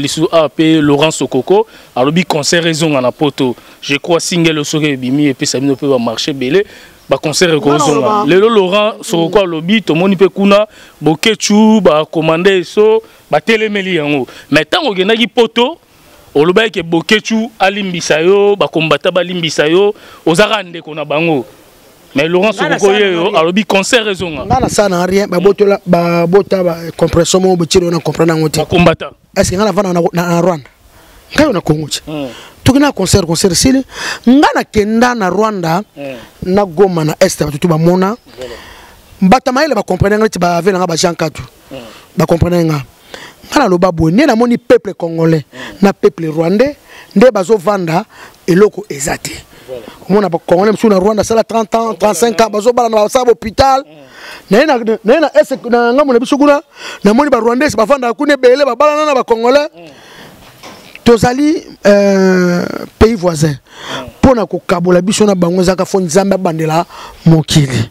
lisusu awa mpe laurent sokoko alobi concert ezonga na poto je crois singelo soki ebimi epesa bino mpe bamarché ebele baconcert ekozonga lelo laurent sokoko alobi tomoni mpe kuna bokechu bakomanda eso batelemeli yango mai ntango okendaki poto olobaki ke bokechu alimbisa yo bakombata balimbisa yo ozaka ndeko na bango mais laurent sokuko yeyo alobi concert ezonga nga nasala nanga rien babotola babota ba compression moko botyelo na comprendre yango te bakombata est ce que nga navanda na rwanda ngai yo na congo ti hmm. toki na concert concert sili nga nakenda na rwanda hmm. na goma na est bato to bamona mbata mayele bacomprendre nga neti bavela nga bajean katu ba comprendre nga nga naloba boye nde namoni peuple congolais na peuple rwandais nde bazovanda eloko eza te omona bacongolais mosusu na rwanda asala 30 ans 35 ans bazobala na basala bahôpital naye na ngambo na biso kuna namoni barwandais bafandaka kuna ebele babalana na bacongolais tozali euh, pays voisin mpo na kokabola biso na bango ezalaka fo nzambe abandela mokili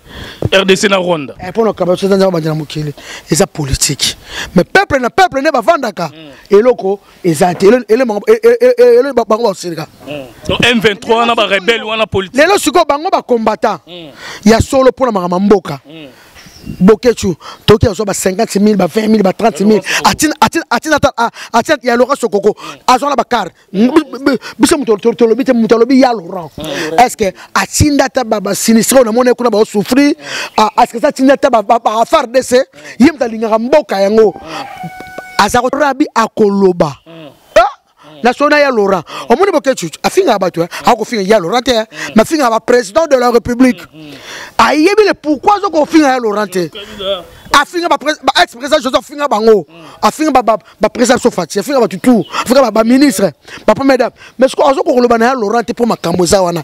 rdc na rwanda eh, mpo na kokabola biso nzambe abandela mokili eza politiki mais peuple na peuple nde bavandaka mm. eloko eza te eloko bango basilika m23 na barebele wana politiki lelo sikoyo bango bakombata mm. ya solo mpo na makambo ya mboka mm. boketshu toki azwa ba 50 000 ba 20 000 ba 30 000 atina atina atina atina ya Laurent Sokoko azwa na ba car biso moto tolobi te moto alobi ya Laurent est ce que atinda ata ba ba sinistre na mona kuna ba souffrir est ce que ça atinda ata ba ba FARDC ye moto alingaka mboka yango aza ko rabi akoloba mm. na sona ya laurent mm. omoni boketshu afingaka bato eh? akofinga ya laurent te eh? mais afingaka baprésident de la république ayebi le pourquoi azo kofinga ya laurent te afinga ex président joseph afinga bango afinga baprésident so fati afinga bato tout afinga baministre bapremière dame mais sikoyo azo kokoloba na ya laurent te mpo makambo eza wana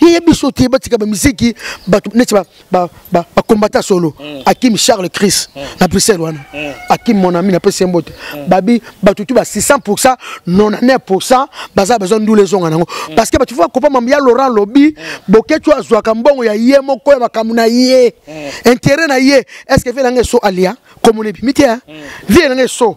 yeye biso te batika bamiziki bato neti bakombata ba, ba, ba solo mm. akim charles chris mm. na bruxelles wana mm. akim mon ami napesi ye mbote mm. babi bato tu ba 600 pourcent 99 pourcent baza besoin ndula ezonga nango mm. parce que bato fo bakopa mambo ya laurent lobi mm. boketio azwaka mbongo ya ye moko ya makambo na ye mm. intérêt na ye est ce que vie na ngai so alia komona ebimi te mm. vie na ngai so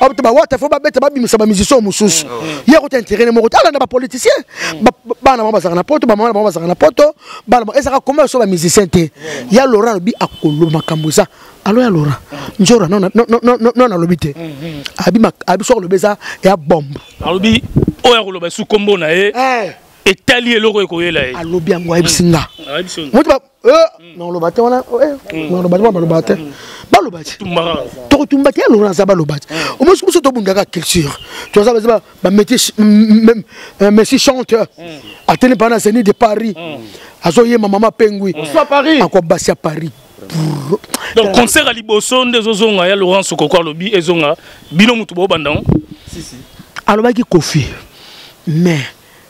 bato bawata fo babeta babimisa bamusicien mosusu mm, mm. ye akuta interene moko te alanda bapoliticien mm. bana bango bazalaka na poto bamama na bango bazalaka na poto bana bango ezalaka koma yoso bamusicien te ya laurent alobi akoloba makambo eza alo ya laurent njora non alobi te abi soki alobi eza ya bombe alobi oyo akoloba esu nkombo na ye eh. etali eloko ekoyela ye alobi yango ayebisi nga nakoloba te wana nakoloba te baloba te baloba te tokotumba te alongo naza baloba te omosi biso tobundaka culture toza baza bamesi chanteur ateni mpana na zeni de paris azoyema mama pengui akwa basi ya paris donc concert ya liboso nde ezozonga ya laurence okoko alobi ezonga bino motu boobanda ngo alobaki kofi mais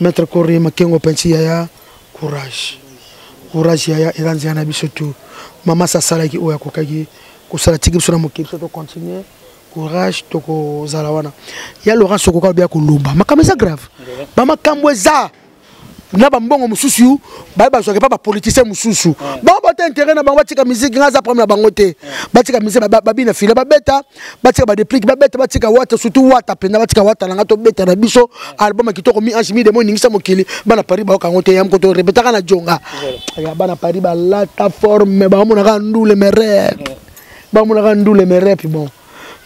Maître Corrie Makengo Pensi Yaya courage courage Yaya eza nzela na biso tu mama sasalaki oyo akokaki kosala tiki biso na mokili biso tocontinue courage tokozala wana ya Laurent Sokoka alobi ya kolomba makambo eza grave bamakambo eza na bambongo mosusu baye bazwaka epa bapoliticien mosusu bango bata intérêt na bango batika miziki ngai aza problème na bango te batika miziki babina file babeta batika ba déplique ba beta batika wata surtout wata penda batika wata langa to beta na biso album kitoko mi ange mi demo ningisa mokili bana Paris ba kango te yam ko to répéter kana jonga ya bana Paris ba lata forme ba mona ka ndule me rep ba mona ka ndule me rep bon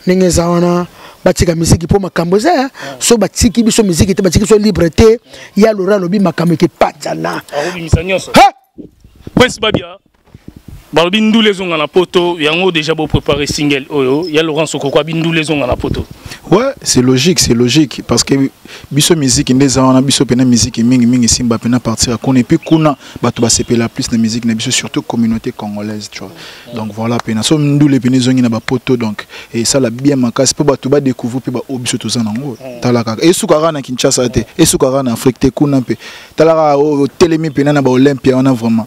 ndenge za wana batika miziki mpo makambo eza ya so batiki biso miziki te batiki biso libre te ya lora alobi makambo eke pajana prince babia balobi ndule ezonga na poto yango déjà bo préparer single oyo ya Laurence Okoko abi ndule ezonga na poto ouais c'est logique c'est logique parce que biso musique nde eza wana biso pena musique mingi mingi simba pena partir à kuna et puis kuna bato basepela plus na musique na biso surtout communauté congolaise tu vois donc voilà pena so ndule pena ezongi na bapoto donc esala bien makasi mpo bato badécouvrir mpe baoyo biso toza nango mm. tala kaka esukaka na kinshasa te esukaka na afrique te kuna mpe tala kaka otelemi oh, pena na baolympia wana vraiment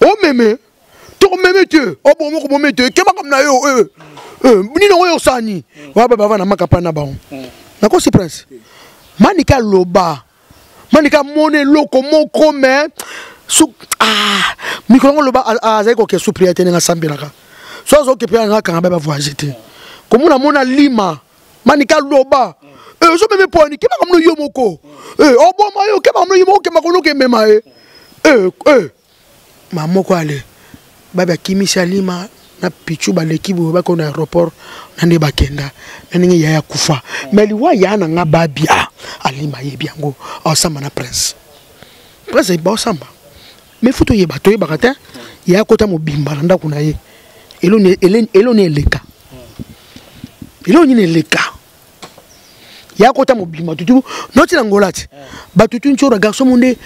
o meme to meme te o bo mo ko meme te ke ba kam na yo eh eh ni no yo sani wa ba ba na makapa na ba na ko si prince mani ka loba mani ka mone loko moko mais su ah mikolo ngo loba azali ko ke su prière te na sambelaka so azo ke prière nga kanga ba voyage te komona mona lima manika loba eh, ozomeme pwani kema kamino yo moko eh, oboma yo kema kamino yo moko kema konoka emema ye eh, ma moko ale babi akimisi alima na pichu baleki boye bakoo na aéroport na nde bakenda na ndenge yaya akufa mai liwa yaya na nga babia alima ayebi yango aosamba na prince prince ayebi baosamba mais faut toyeba toyebaka te ye akota mobimba na ndako na ye eloni eleka eloko nini eleka ye akota mobimba tutu noti na ngola ti bato tu ntiora garçon mo nde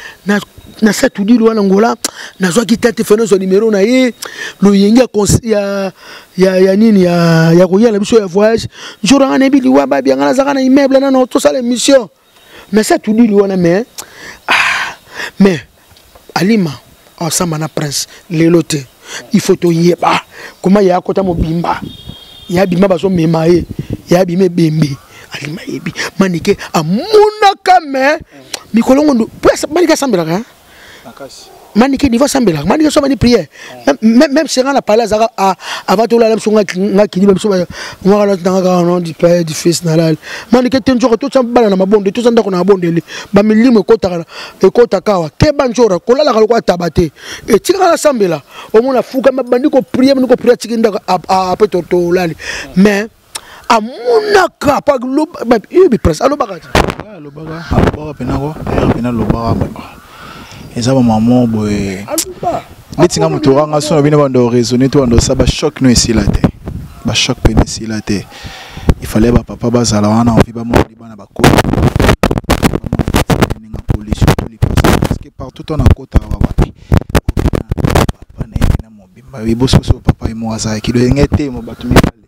na satudi lwa na ngola nazwaki tate fana zwa nimero na ye loyenge ya, ya, ya nini ya, ya koya na biso ya voyage ntiora nga nayebi liwa babianga nazaka na immeuble nano tosala émission mais ça tout dit wana mais ah, mais alima asamba na prince lelo te il faut toyeba koma ya akota mobimba ya abima bazomema ye ya abima ebembe alima yebi manike amonaka me mikolo ngo manike asambelaka manike niveau asambelaka manike soba ni prière même senga na pale azaka avant tolala biso nga kini ba biso ngaka lati nanga kaka non du père du fils na lali manike te nzoko tosa bana na mabonde tosa ndako na mabondeli bamilimo ekotaka ekotaka awa keba nzora kolalaka lokola taba te etikaka nasambela omona fuka mabandi kopriere bandi kopriere atiki ndako ape tolali mais amonaka mpo alobaka alobaka alobaka mpena ko mpena alobaka eza bamamo boye neti nga moto oka nga sono bino bando raisonne to bando osala bachoc no esila te bachoc mpena esila te ifale bapapa bazala wana ovi bamoneli bana bakoli ndenge polisi to likosa parceke partout to nakotaka babana papa na ye na mobimba bososo papa ye moko azalaki lolenge te mo bato mibale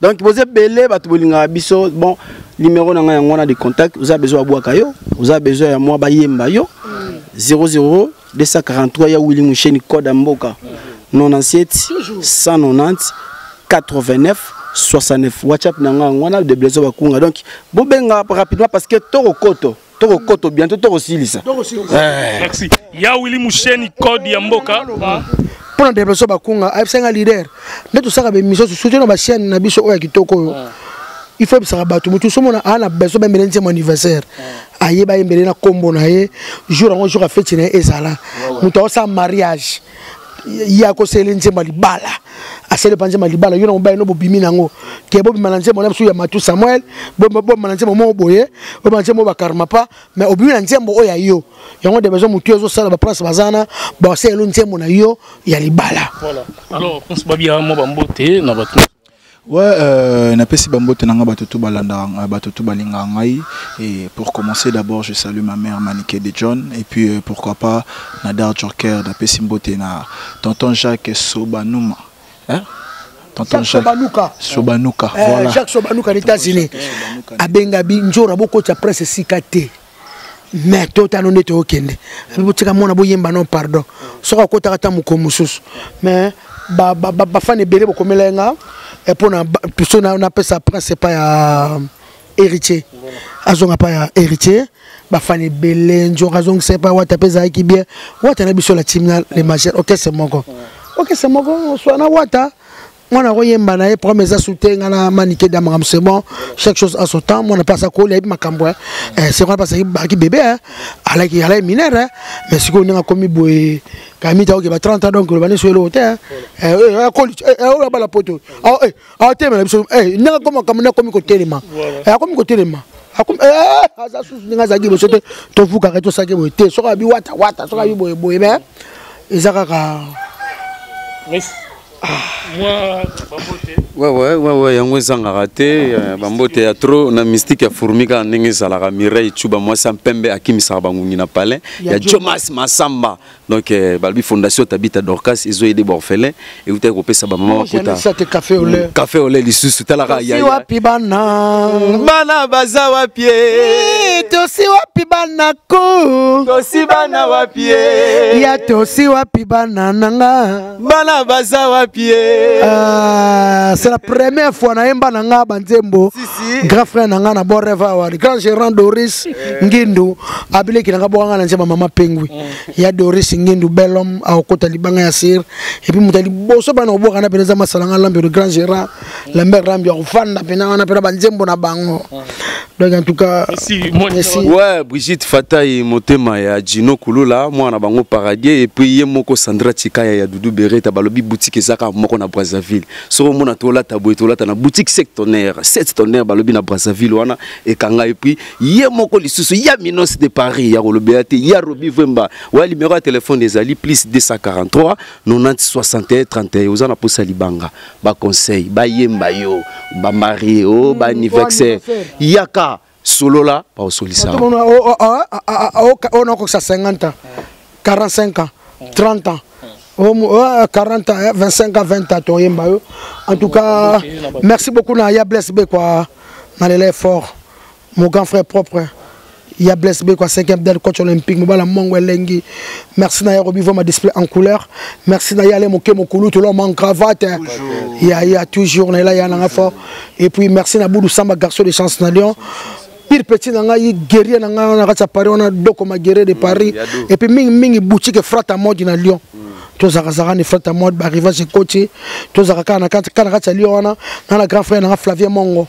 donc boza ebele bato bolingaka biso bon numéro na ngai yango wana de contact oza besoin ya bwaka yo oza besoin ya mwa bayemba yo 00 243 ya willi musheni code ya mboka 97 190 89 69 whatsapp na ngai yango wana de blezo bakunga donc bobenga rapidement parce que toko koto toko koto bientôt toko silisa eh. merci ya Willy Musheni code ya mboka mpo na developpement bakunga ayebisa nga leader nde tosaka bemission susuti na bachaine na biso oyo ya kitoko oyo ah. il faut yebisaka bato motu somona aa na besoin bembele nzembo anniversaire ah. ayeba yembele na nkombo na ye jour yango jour ya feti na ye ezala moto aosala mariage ye akosele nzembo ya libala asele mpa nzembo ya libala yo na mobali no bobimi na yango ke bobima na nzembo na biso ya matu samuel bobima na nzembo moko boye bobima na nzembo bakarma pa mais obimi na nzembo oyo ya yo yango de besoin motu ezosala baprince baza na basalelo nzembo na yo ya libala voilà alors prince babia mwa bambote na bato Ouais, euh, napesi bambote na nga bato tout balanda euh, bato tout balinga ngai et pour commencer d'abord je salue ma mère Manike de John et puis euh, pourquoi pas Nadar Joker napesi mbote na tonton Jacques Sobanuma hein? tonton Jacques Sobanuka Sobanuka eh, voilà Jacques Sobanuka na États-Unis abenga bi njora bokotya presse esika te mais totano nde toyokende botika mwana boyemba no pardon soki akotaka ata mokolo mosusu mais bafane ebele bokomela ye nga mpona eh, so napesa prince epai ya héritier azonga epai ya héritier bafane ebele nzonga azongisa epai wata mpe ezalaki bien wata na biso la timna le magere okese moko okese moko oswana wata mwana yango yemba na ye problème eza soute nga na manike da makambo c'est bon chaque chose à son temps mwana mpe asakoli ayebi makambo eh, eh, sekola mpe asaki baki bebe eh. alaki alaki minere mais sikoyo ndenge akomi boye kamita okeba 30 ans donc oloba nde so eloko te akoli oyo abala poto aotelemela biso ndenge akomi makambo nde akomi kotelema akomi kotelema aza susu ndenge azalaki liboso te tofukaka tosaki boye te soki abi wata wata soki abi boye boye me eza kaka wewe wewe yango ezangaka te eh, bambote ya trop na mystique ya fourmi kaka ndenge ezalaka mireille cuba mwasi ya mpembe akimisaka bangungi na palais ya jomas masamba donc eh, balobi fondation tabita dorcas ezoyede baorphelin eutaki kopesa bamama bakota café ole mm, lisusu talaka wapi bana mm, bana baza wapi eh, tosi wapi bana ko tosi bana wapi ya tosi wapi bana nanga bana baza wapi eh? ah, c'est la première fois nayemba na nga banzembo grand frère na nga na bon rêve awa le grand gérant doris eh. ngindu abileki na nga bwanga na nzemba mama pengwi mm. ya doris ngindu bel homme akokota libanga ya sir epuis moto ya liboso bana kobwaka na pene eza masala nga lambe le grand gérant Lambert Rambi ya kofanda pena wana pena banzembo na bango donc en tout cas merci ouais Brigitte Fatai motema ya Gino Kulula mwana bango paradis et puis ye moko Sandra Chikaya ya Doudou Bereta balobi boutique ezaka moko na Brazzaville soko mona tolata boye tolata na boutique 7 tonnerre 7 tonnerre balobi na Brazzaville wana ekanga et puis ye moko lisusu ya Minos de Paris ya kolobela te ya Robi Vemba wa numéro ya téléphone ezali plus 243 90 61 31 oza na posa libanga ba conseil ba yemba yo ba marie oh hmm, ba anniversaire yaka solola ba osolisa yo ona oh, oh, ah, ko sa 50 ans 45 ans 30 ans 40 ans 25 eh, ans 20 ans to yemba yo en tout cas merci beaucoup na ya bless be quoi na lele fort Mon grand frère propre ya blesse beko 5e del coach olympique mobala mongo elengi merci na yarobi vraiment display en couleur merci na yale moke mokulu to l'homme en cravate ya ya toujours na ila ya na fort et puis merci na boudou samba garçon de chance na Lyon pire petit na ngai guerrier na ngai na kati ya paris wana doko ma guerrier de paris mm, et puis mingi mingi boutique frata mode na Lyon mm. tozakazaka ni frata mode barivage ekoti tozaka kaka na kati kaka na kati ya Lyon wana na na grand frère na ngai Flavien Mongo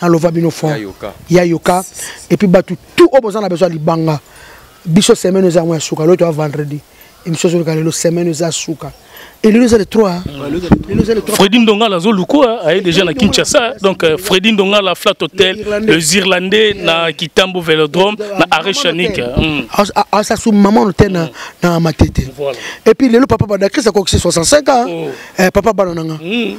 nalova bino fort ya yoka epuis bato tout oyo boza na besoin ya libanga biso semaine eza yango ya suka lelo toya vendredi emission ezoleka lelo semaine eza suka elelo eza le 3 fredi ndongala azoluka aye déjà na kinshasa donc euh, fredi ndongala flat hotel les irlandais na kitambo velodrome na arret chanique asa su maman hotel na, na matete voilà. et puis lelo papa badakisa kokisi 65 ans oh. eh, papa bana nanga mm.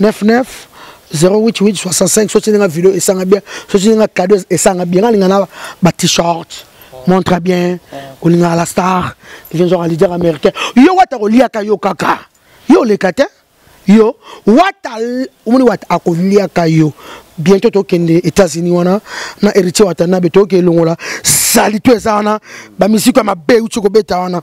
99 088 65 soki ndenge video esanga bien soki ndenge cadeau esanga bien nalinga na ba t-shirt montre bien olingaka la star ezenzwaka leader américain yo wata koliaka yo kaka yo oleka te yo wata omoni wata akoliaka yo bientôt tokende états-unis wana na héritier watanabe toke elongola salito eza wana bamisiko ya mabe euti kobeta wana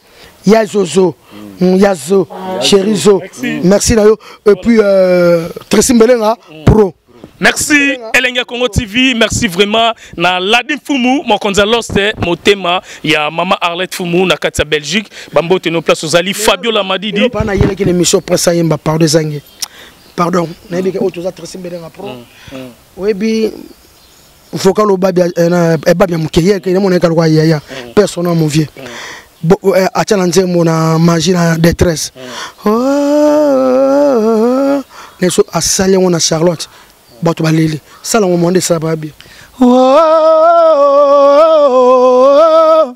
ya zozo mm. ya zo chéri zo merci na yo et puis euh, tracy mbelenga mm. pro merci elenge congo tv merci vraiment na ladi mfumu mokonzi ya loste motema ya mama arlette fumu na kati ya belgique bambote no place ozali fabiola madidi pana yeleki na émission presse ayemba pardon ezangi pardon nayebi ke oyo toza tracy mbelenga pro mm, oyebi vocal obabi ebabi ya moke ye kende mona ye kaloka yaya personne mon vieux atya na nzembo na magie na détresse neso asali yango na charlotte bato baleli sala yango mwa nde esala babi oh, oh, oh,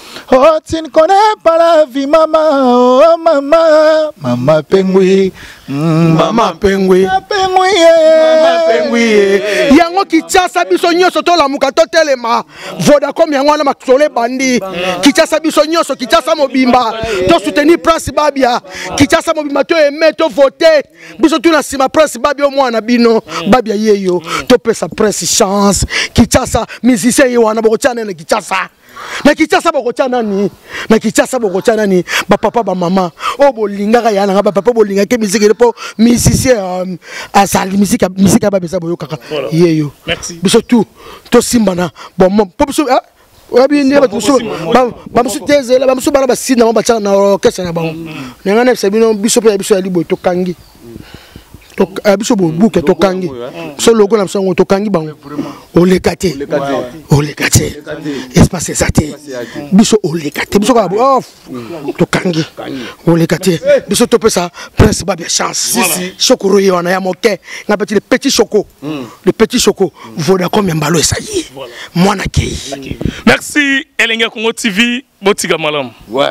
Oh, tu ne connais pas la vie, maman. Oh, maman. Maman Pengui. Mm. Maman Pengui. Maman Pengui. Eh. Maman Pengui. Eh. Yango Kinshasa biso nyoso to lamuka to telema. Vodacom yango wana makisole bandi. Kinshasa biso nyoso Kinshasa mobimba. To soutenir Prince Babia. Kinshasa mobimba to aimer to voter. Biso tout na sima Prince Babia mwana bino. Babia yeyo. To pesa Prince chance. Kinshasa musicien ye wana boko tiana na Kinshasa. na kinshasa bokotya nani na kinshasa bokotya nani bapapa bamama oyo bolingaka ya nanga bapapa bolingaki miziki ele mpo musicien euh, azali miziki ya babeza boyokaka yeyo biso tu tosimbana bomo mpo biso ah, oyebi nde bato mosusu bamosusu te ezela bamosusu bana basina bango batyaka na orkestre na bango mm, mm. na ngai nayebisa bino biso mpe ya biso ya liboye tokangi Eh, biso bobuke mm, tokangi eh. so logo na biso yango tokangi bango eh, oleka te oleka te espace eza te biso oleka te biso kaka oh, mm. tokangi oleka te biso topesa prince babia chance sokoro ye wana ya moke nga peti le petit choco mm. le petit choco vodacom ya mbalo esa ye mwana kei merci elenge ya congo tv botika malamu